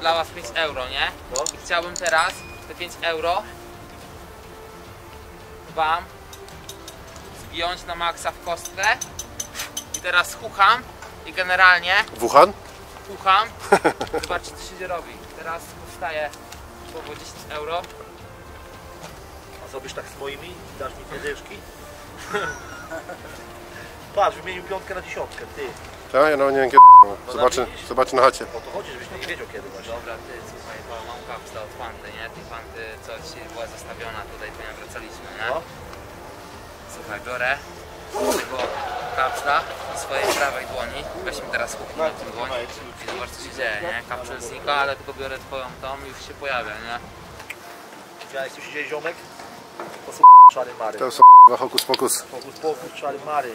dla was 5 euro, nie? No. I chciałbym teraz te 5 euro wam zgiąć na maksa w kostkę i teraz hukam i generalnie Wuhan? hukam. Zobaczcie co się dzieje robi. Teraz powstaje słowo 10 euro. A zrobisz tak z moimi? Dasz mi pieniążki? Patrz, wymienił piątkę na dziesiątkę, ty. Ja, no nie wiem kiedy. Zobaczy, zobaczy na chacie. O to chodzi, żebyś nie wiedział kiedy właśnie. Dobra, ty słuchaj, bo mam kapsla od fanty, nie? Tej fanty, co dzisiaj była zostawiona tutaj, po nią wracaliśmy, nie? No. Słuchaj, biorę tego kapsla do swojej prawej dłoni. Weźmy teraz huknij na tym dłoń i zobacz co się dzieje, nie? Kapsel znika, ale tylko biorę twoją tą i już się pojawia, nie? Widziałeś co się dzieje ziomek? To są czary mary. To są hokus pokus. Fokus pokus, czary mary.